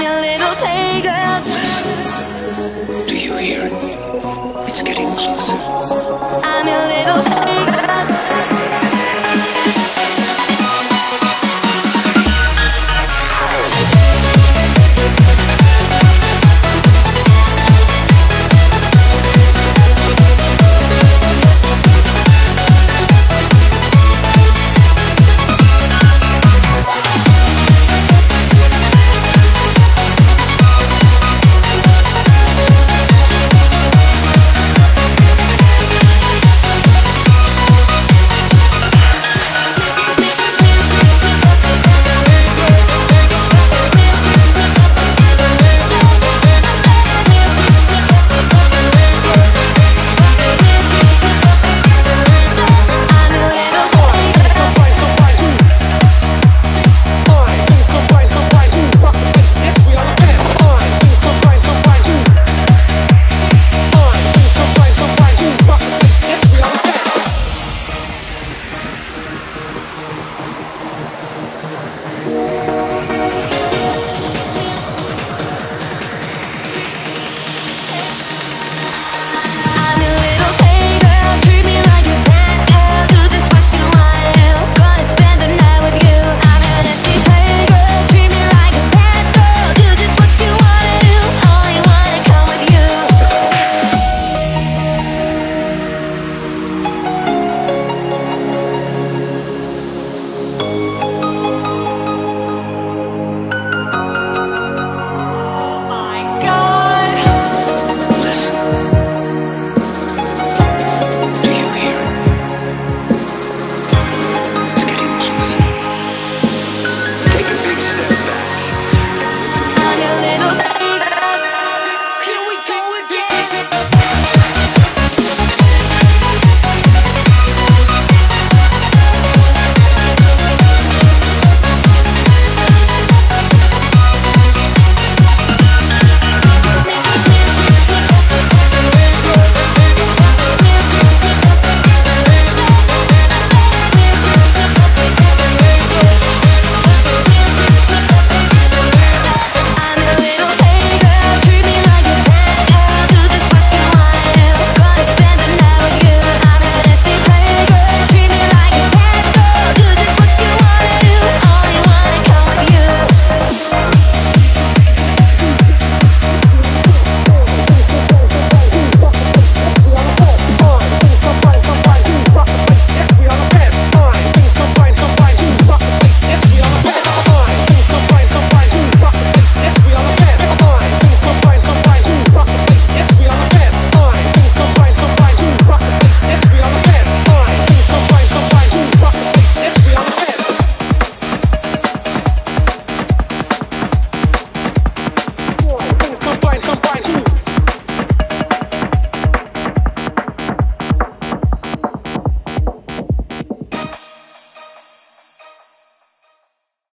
I'm your little playgirl. Listen, do you hear it? It's getting closer. I'm your little playgirl.